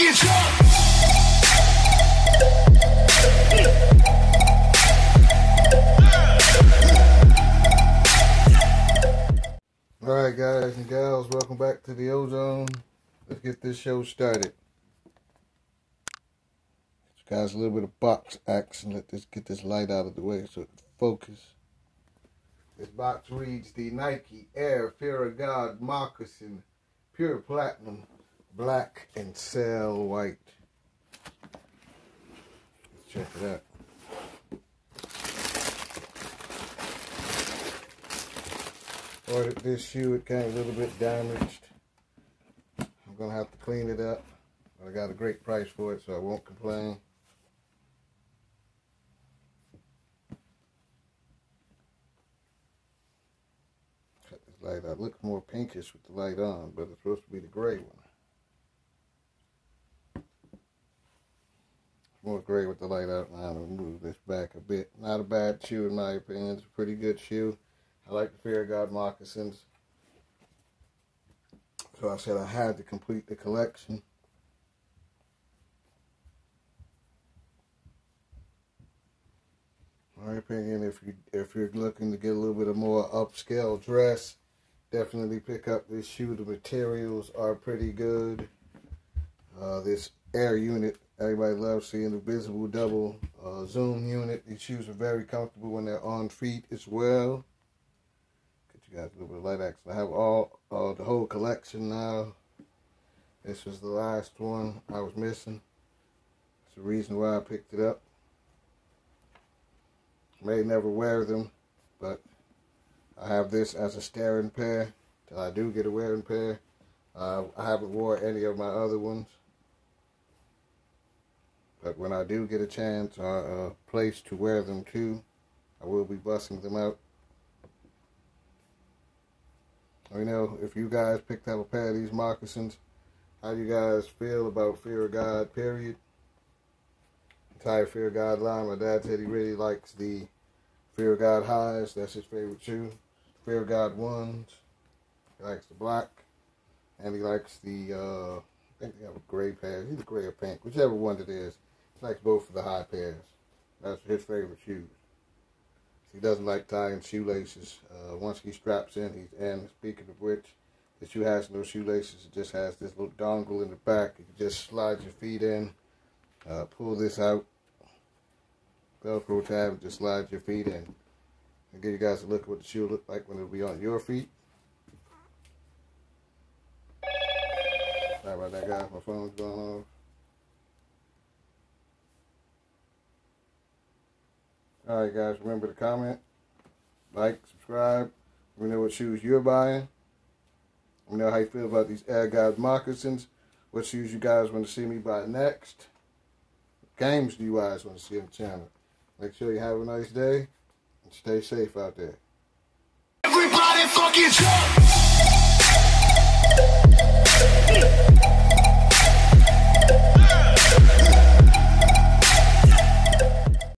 fucking jump. All right, guys and gals, welcome back to the Ozone. Let's get this show started. Guys, a little bit of box action. Let this get this light out of the way so it focus. This box reads the Nike Air Fear of God Moccasin Pure Platinum Black and Cell White. Let's check it out. Ordered this shoe, it came a little bit damaged. I'm gonna have to clean it up. But I got a great price for it, so I won't complain. Cut this light out. Looks more pinkish with the light on, but it's supposed to be the gray one. More gray with the light out. I'm gonna move this back a bit. Not a bad shoe in my opinion. It's a pretty good shoe. I like the Fear of God moccasins. So I said I had to complete the collection. My opinion, if you if you're looking to get a little bit of more upscale dress, definitely pick up this shoe. The materials are pretty good. Uh, this air unit, everybody loves seeing the visible double uh, zoom unit. These shoes are very comfortable when they're on feet as well Get you guys a little bit of light action. I have all uh, the whole collection now. This was the last one I was missing. It's the reason why I picked it up. May never wear them, but I have this as a staring pair till I do get a wearing pair. Uh, I haven't wore any of my other ones. But when I do get a chance or a place to wear them too, I will be busting them out. You know, if you guys picked up a pair of these moccasins, how do you guys feel about Fear of God, period? Entire Fear of God line. My dad said he really likes the Fear of God highs. That's his favorite shoe. Fear of God ones. He likes the black. And he likes the, uh, I think they have a gray pair. He's Either gray or pink. Whichever one it is. Likes both of the high pairs. That's his favorite shoes. He doesn't like tying shoelaces. Uh, once he straps in, he's and Speaking of which, the shoe has no shoelaces. It just has this little dongle in the back. You can just slide your feet in, uh, pull this out, Velcro tab, and just slide your feet in. I'll give you guys a look at what the shoe look like when it'll be on your feet. Sorry about that, guys. My phone's going off. All right, guys, remember to comment, like, subscribe. Let me know what shoes you're buying. Let me know how you feel about these Air Guys moccasins. What shoes you guys want to see me buy next. What games do you guys want to see on the channel. Make sure you have a nice day and stay safe out there. Everybody fucking jump!